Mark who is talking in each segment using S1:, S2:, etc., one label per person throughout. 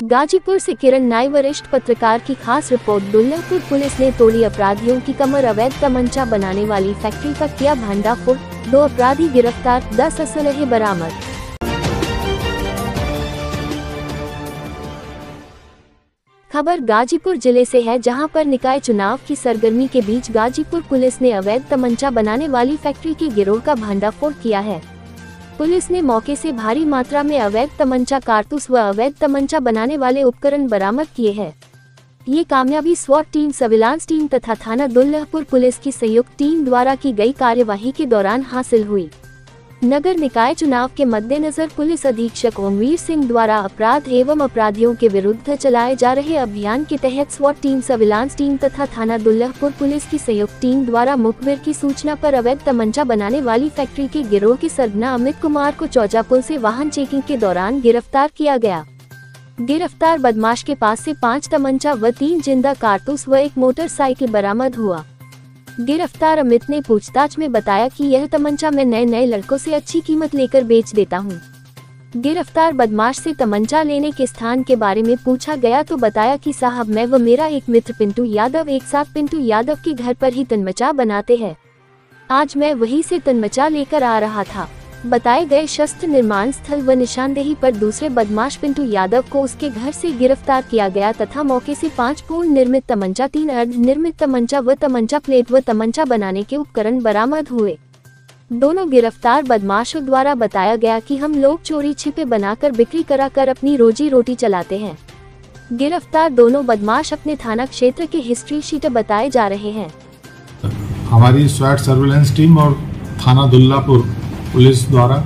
S1: गाजीपुर से किरण नाई वरिष्ठ पत्रकार की खास रिपोर्ट दुल्लापुर पुलिस ने तोड़ी अपराधियों की कमर अवैध तमंचा बनाने वाली फैक्ट्री का किया भंडाफोड़, दो अपराधी गिरफ़्तार, दस असलहे बरामद। खबर गाजीपुर ज़िले से है, जहाँ पर निकाय चुनाव की सरगर्मी के बीच गाजीपुर पुलिस ने अवैध तमंचा बनाने वाली फैक्ट्री के गिरोह का भंडाफोड़ किया है। पुलिस ने मौके से भारी मात्रा में अवैध तमंचा, कारतूस व अवैध तमंचा बनाने वाले उपकरण बरामद किए हैं। ये कामयाबी स्वॉट टीम, सर्विलांस टीम तथा थाना दुल्लहपुर पुलिस की संयुक्त टीम द्वारा की गई कार्यवाही के दौरान हासिल हुई। नगर निकाय चुनाव के मद्देनजर पुलिस अधीक्षक ओमवीर सिंह द्वारा अपराध एवं अपराधियों के विरुद्ध चलाए जा रहे अभियान के तहत स्वॉट टीम, सर्विलांस टीम तथा थाना दुल्लहपुर पुलिस की संयुक्त टीम द्वारा मुखबिर की सूचना पर अवैध तमंचा बनाने वाली फैक्ट्री के गिरोह के सरगना अमित कुमार को चौजापुल से वाहन चेकिंग के दौरान गिरफ़्तार किया गया। गिरफ़्तार बदमाश के पास से पाँच तमंचा व तीन ज़िंदा कारतूस व एक मोटरसाइकिल बरामद हुआ। गिरफ़्तार अमित ने पूछताछ में बताया कि यह तमंचा मैं नए नए लड़कों से अच्छी कीमत लेकर बेच देता हूँ। गिरफ़्तार बदमाश से तमंचा लेने के स्थान के बारे में पूछा गया तो बताया कि साहब मैं व मेरा एक मित्र पिंटू यादव एक साथ पिंटू यादव के घर पर ही तनमचा बनाते हैं। आज मैं वही से तनमचा लेकर आ रहा था। बताए गए शस्त्र निर्माण स्थल व निशानदेही पर दूसरे बदमाश पिंटू यादव को उसके घर से गिरफ़्तार किया गया तथा मौके से पाँच पूर्ण निर्मित तमंचा, तीन अर्ध निर्मित तमंचा व तमंचा प्लेट व तमंचा बनाने के उपकरण बरामद हुए। दोनों गिरफ़्तार बदमाशों द्वारा बताया गया कि हम लोग चोरी छिपे बनाकर बिक्री कराकर अपनी रोजी रोटी चलाते हैं। गिरफ़्तार दोनों बदमाश अपने थाना क्षेत्र के हिस्ट्री शीट बताए जा रहे हैं।
S2: हमारी स्वैट सर्विलेंस टीम और थाना दुल्लापुर पुलिस द्वारा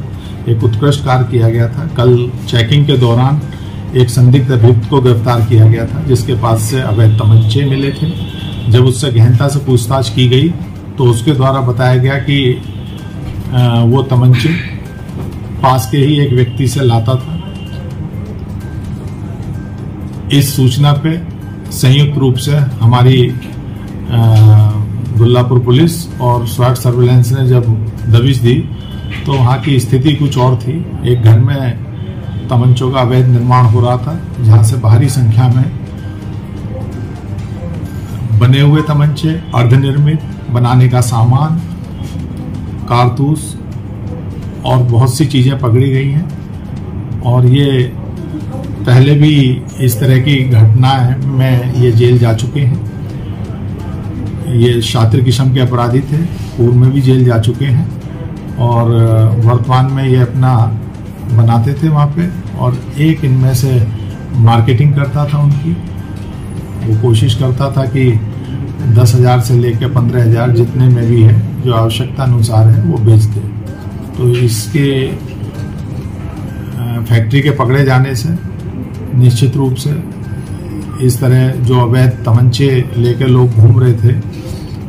S2: एक उत्कृष्ट कार्य किया गया था। कल चेकिंग के दौरान एक संदिग्ध अभियुक्त को गिरफ़्तार किया गया था, जिसके पास से अवैध तमंचे मिले थे। जब उससे गहनता से पूछताछ की गई तो उसके द्वारा बताया गया कि वो तमंचे पास के ही एक व्यक्ति से लाता था। इस सूचना पे संयुक्त रूप से हमारी दुल्लापुर पुलिस और स्वाट सर्विलेंस ने जब दबिश दी तो वहाँ की स्थिति कुछ और थी। एक घर में तमंचों का अवैध निर्माण हो रहा था, जहाँ से भारी संख्या में बने हुए तमंचे, अर्धनिर्मित, बनाने का सामान, कारतूस और बहुत सी चीज़ें पकड़ी गई हैं। और ये पहले भी इस तरह की घटनाएँ में ये जेल जा चुके हैं। ये शातिर किस्म के अपराधी थे, पूर्व में भी जेल जा चुके हैं। और वर्तमान में ये अपना बनाते थे वहाँ पे और एक इनमें से मार्केटिंग करता था उनकी। वो कोशिश करता था कि दस हज़ार से लेकर पंद्रह हज़ार जितने में भी है, जो आवश्यकता अनुसार है, वो बेच दे। तो इसके फैक्ट्री के पकड़े जाने से, निश्चित रूप से इस तरह जो अवैध तमंचे लेकर लोग घूम रहे थे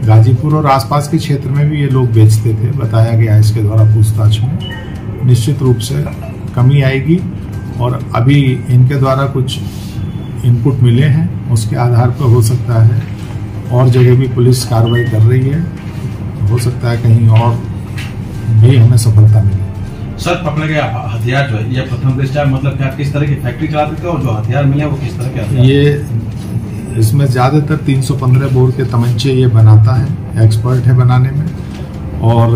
S2: गाजीपुर और आसपास के क्षेत्र में भी ये लोग बेचते थे। बताया गया इसके द्वारा पूछताछ में। निश्चित रूप से कमी आएगी और अभी इनके द्वारा कुछ इनपुट मिले हैं। उसके आधार पर हो सकता है और जगह भी पुलिस कार्रवाई कर रही है। हो सकता है कहीं और भी हमें सफलता मिले।
S3: सर पकड़े गए हथियार जो है ये प्रथम दृष्टया मतलब क्या किस तरह की फैक्ट्री चलाते थे और जो हथियार मिले वो किस तरह के
S2: ये इसमें ज़्यादातर 315 बोर के तमंचे ये बनाता है एक्सपर्ट है बनाने में। और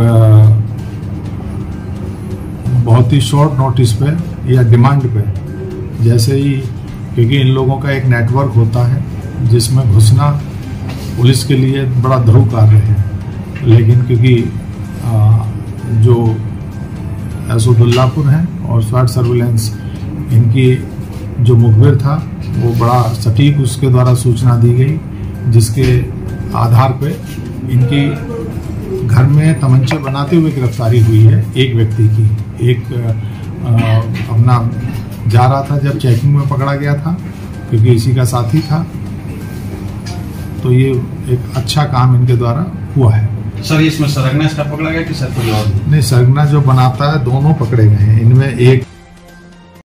S2: बहुत ही शॉर्ट नोटिस पे या डिमांड पे, जैसे ही, क्योंकि इन लोगों का एक नेटवर्क होता है, जिसमें घुसना पुलिस के लिए बड़ा ध्रुव कार्य है। लेकिन क्योंकि जो एसोदुल्लापुर हैं और स्वाट सर्विलेंस, इनकी जो मुखबिर था वो बड़ा सटीक उसके द्वारा सूचना दी गई जिसके आधार पे इनकी घर में तमंचे बनाते हुए गिरफ्तारी हुई है एक व्यक्ति की। एक आ, अपना जा रहा था जब चेकिंग में पकड़ा गया था क्योंकि इसी का साथी था। तो ये एक अच्छा काम इनके द्वारा हुआ है।
S3: सर इसमें सरगना इसका पकड़ा गया कि सर कोई और?
S2: नहीं सरगना जो बनाता है दोनों पकड़े गए हैं। इनमें एक